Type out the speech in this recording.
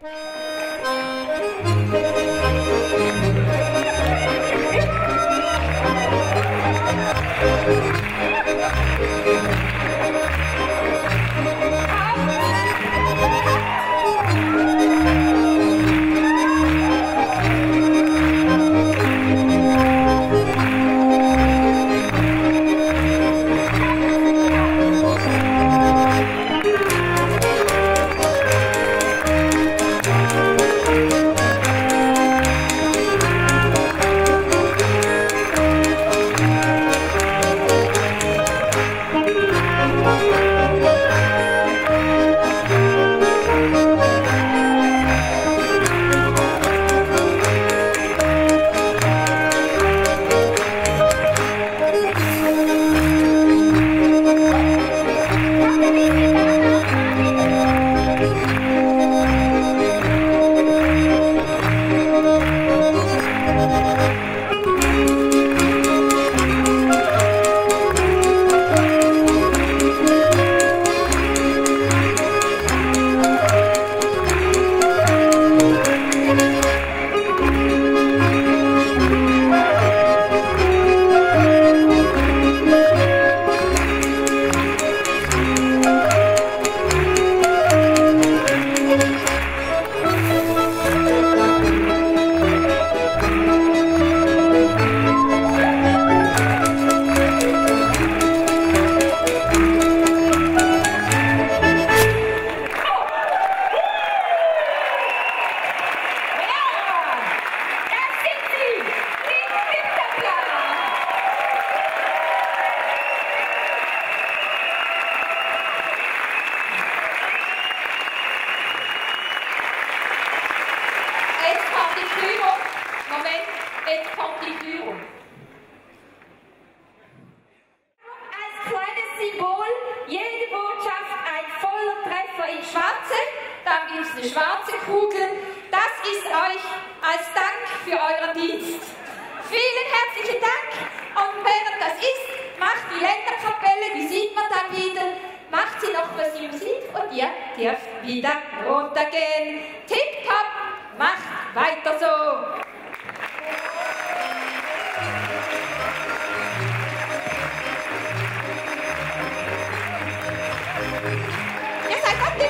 Bye. Entführung, Moment, Entkomplizierung. Als kleines Symbol, jede Botschaft ein voller Treffer in Schwarze, dann gibt es eine schwarze Kugel. Das ist euch als Dank für euren Dienst. Vielen herzlichen Dank und während das ist, macht die Länderkapelle, die sieht man dann wieder, macht sie noch was Musik und ihr dürft wieder runtergehen. Tipptopp! Macht weiter so! Yes, I got it!